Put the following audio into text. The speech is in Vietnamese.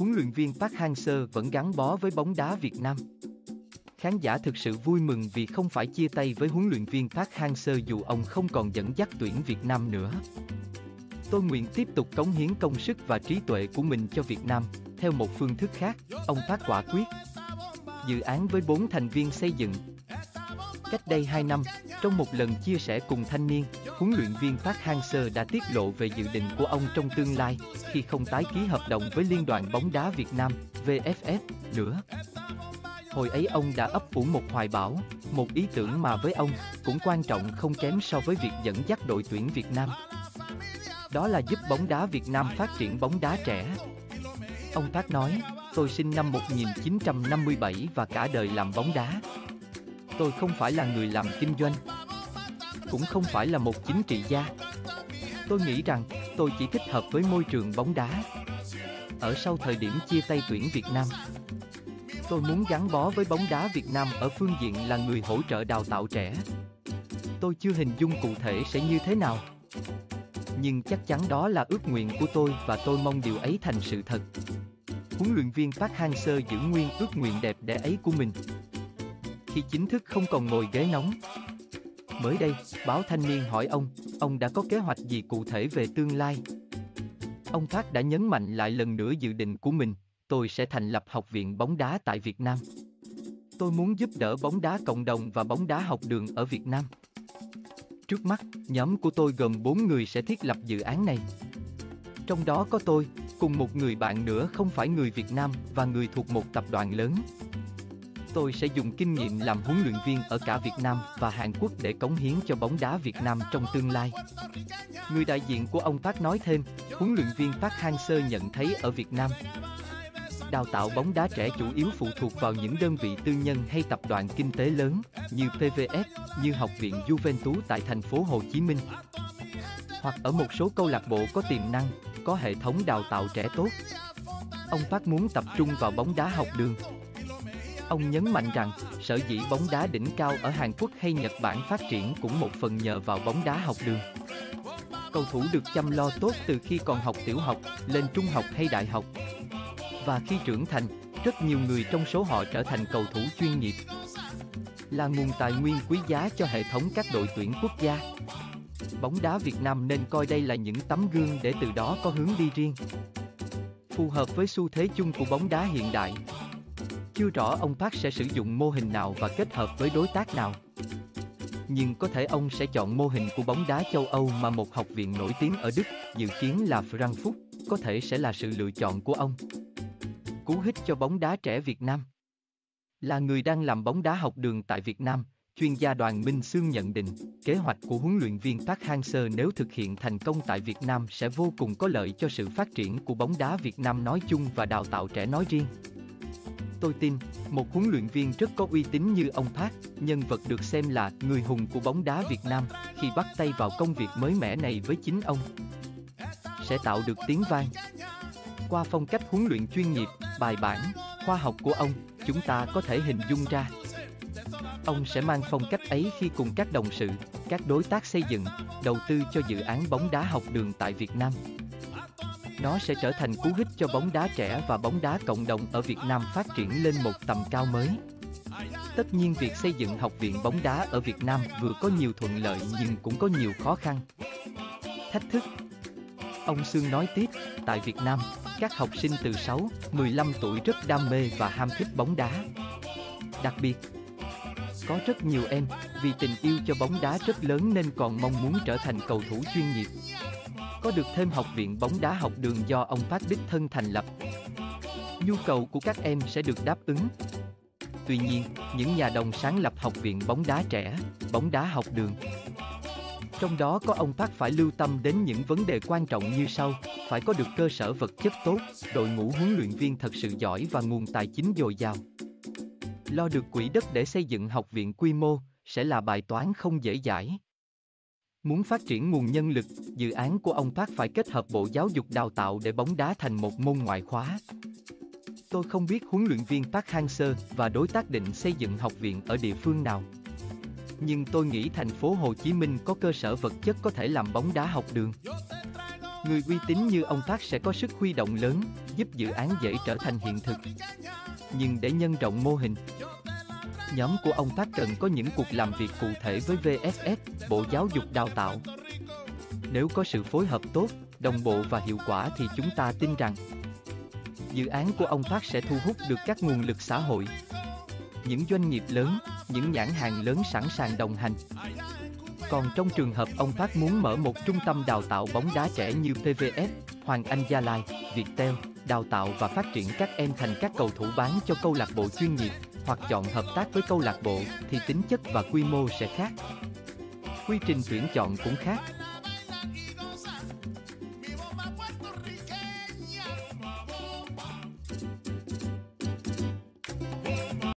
huấn luyện viên Park Hang-seo vẫn gắn bó với bóng đá Việt Nam. Khán giả thực sự vui mừng vì không phải chia tay với huấn luyện viên Park Hang-seo dù ông không còn dẫn dắt tuyển Việt Nam nữa. Tôi nguyện tiếp tục cống hiến công sức và trí tuệ của mình cho Việt Nam, theo một phương thức khác, ông Park quả quyết. Dự án với 4 thành viên xây dựng. Cách đây 2 năm, trong một lần chia sẻ cùng thanh niên, huấn luyện viên Park Hang-seo đã tiết lộ về dự định của ông trong tương lai khi không tái ký hợp đồng với Liên đoàn bóng đá Việt Nam, VFF, nữa. Hồi ấy ông đã ấp ủ một hoài bão, một ý tưởng mà với ông cũng quan trọng không kém so với việc dẫn dắt đội tuyển Việt Nam. Đó là giúp bóng đá Việt Nam phát triển bóng đá trẻ. Ông Park nói, tôi sinh năm 1957 và cả đời làm bóng đá. Tôi không phải là người làm kinh doanh, cũng không phải là một chính trị gia. Tôi nghĩ rằng tôi chỉ thích hợp với môi trường bóng đá. Ở sau thời điểm chia tay tuyển Việt Nam, tôi muốn gắn bó với bóng đá Việt Nam ở phương diện là người hỗ trợ đào tạo trẻ. Tôi chưa hình dung cụ thể sẽ như thế nào. Nhưng chắc chắn đó là ước nguyện của tôi và tôi mong điều ấy thành sự thật. Huấn luyện viên Park Hang-seo giữ nguyên ước nguyện đẹp đẽ ấy của mình. Khi chính thức không còn ngồi ghế nóng, Mới đây, báo Thanh niên hỏi ông, ông đã có kế hoạch gì cụ thể về tương lai? Ông Thác đã nhấn mạnh lại lần nữa dự định của mình, tôi sẽ thành lập học viện bóng đá tại Việt Nam. Tôi muốn giúp đỡ bóng đá cộng đồng và bóng đá học đường ở Việt Nam. Trước mắt, nhóm của tôi gồm 4 người sẽ thiết lập dự án này. Trong đó có tôi, cùng một người bạn nữa không phải người Việt Nam và người thuộc một tập đoàn lớn. Tôi sẽ dùng kinh nghiệm làm huấn luyện viên ở cả Việt Nam và Hàn Quốc để cống hiến cho bóng đá Việt Nam trong tương lai. Người đại diện của ông Park nói thêm, huấn luyện viên Park Hang-seo nhận thấy ở Việt Nam, đào tạo bóng đá trẻ chủ yếu phụ thuộc vào những đơn vị tư nhân hay tập đoàn kinh tế lớn như PVF, như Học viện Juventus tại thành phố Hồ Chí Minh, hoặc ở một số câu lạc bộ có tiềm năng, có hệ thống đào tạo trẻ tốt. Ông Park muốn tập trung vào bóng đá học đường, Ông nhấn mạnh rằng, sở dĩ bóng đá đỉnh cao ở Hàn Quốc hay Nhật Bản phát triển cũng một phần nhờ vào bóng đá học đường. Cầu thủ được chăm lo tốt từ khi còn học tiểu học, lên trung học hay đại học. Và khi trưởng thành, rất nhiều người trong số họ trở thành cầu thủ chuyên nghiệp. Là nguồn tài nguyên quý giá cho hệ thống các đội tuyển quốc gia. Bóng đá Việt Nam nên coi đây là những tấm gương để từ đó có hướng đi riêng. Phù hợp với xu thế chung của bóng đá hiện đại, chưa rõ ông Park sẽ sử dụng mô hình nào và kết hợp với đối tác nào. Nhưng có thể ông sẽ chọn mô hình của bóng đá châu Âu mà một học viện nổi tiếng ở Đức, dự kiến là Frankfurt, có thể sẽ là sự lựa chọn của ông. Cú hích cho bóng đá trẻ Việt Nam Là người đang làm bóng đá học đường tại Việt Nam, chuyên gia đoàn Minh Sương nhận định, kế hoạch của huấn luyện viên Park Hang-seo nếu thực hiện thành công tại Việt Nam sẽ vô cùng có lợi cho sự phát triển của bóng đá Việt Nam nói chung và đào tạo trẻ nói riêng. Tôi tin, một huấn luyện viên rất có uy tín như ông Park, nhân vật được xem là người hùng của bóng đá Việt Nam, khi bắt tay vào công việc mới mẻ này với chính ông, sẽ tạo được tiếng vang. Qua phong cách huấn luyện chuyên nghiệp, bài bản, khoa học của ông, chúng ta có thể hình dung ra. Ông sẽ mang phong cách ấy khi cùng các đồng sự, các đối tác xây dựng, đầu tư cho dự án bóng đá học đường tại Việt Nam. Nó sẽ trở thành cú hích cho bóng đá trẻ và bóng đá cộng đồng ở Việt Nam phát triển lên một tầm cao mới. Tất nhiên việc xây dựng học viện bóng đá ở Việt Nam vừa có nhiều thuận lợi nhưng cũng có nhiều khó khăn. Thách thức Ông Sương nói tiếp, tại Việt Nam, các học sinh từ 6, 15 tuổi rất đam mê và ham thích bóng đá. Đặc biệt, có rất nhiều em, vì tình yêu cho bóng đá rất lớn nên còn mong muốn trở thành cầu thủ chuyên nghiệp có được thêm học viện bóng đá học đường do ông Phát đích thân thành lập. Nhu cầu của các em sẽ được đáp ứng. Tuy nhiên, những nhà đồng sáng lập học viện bóng đá trẻ, bóng đá học đường. Trong đó có ông Phát phải lưu tâm đến những vấn đề quan trọng như sau, phải có được cơ sở vật chất tốt, đội ngũ huấn luyện viên thật sự giỏi và nguồn tài chính dồi dào. Lo được quỹ đất để xây dựng học viện quy mô, sẽ là bài toán không dễ giải. Muốn phát triển nguồn nhân lực, dự án của ông Park phải kết hợp Bộ Giáo dục Đào tạo để bóng đá thành một môn ngoại khóa. Tôi không biết huấn luyện viên Park Hang-seo và đối tác định xây dựng học viện ở địa phương nào. Nhưng tôi nghĩ thành phố Hồ Chí Minh có cơ sở vật chất có thể làm bóng đá học đường. Người uy tín như ông Park sẽ có sức huy động lớn, giúp dự án dễ trở thành hiện thực. Nhưng để nhân rộng mô hình, nhóm của ông Phát cần có những cuộc làm việc cụ thể với VFS, Bộ Giáo dục Đào tạo. Nếu có sự phối hợp tốt, đồng bộ và hiệu quả thì chúng ta tin rằng dự án của ông Phát sẽ thu hút được các nguồn lực xã hội. Những doanh nghiệp lớn, những nhãn hàng lớn sẵn sàng đồng hành. Còn trong trường hợp ông Phát muốn mở một trung tâm đào tạo bóng đá trẻ như PVF, Hoàng Anh Gia Lai, Viettel, đào tạo và phát triển các em thành các cầu thủ bán cho câu lạc bộ chuyên nghiệp, hoặc chọn hợp tác với câu lạc bộ, thì tính chất và quy mô sẽ khác. Quy trình tuyển chọn cũng khác.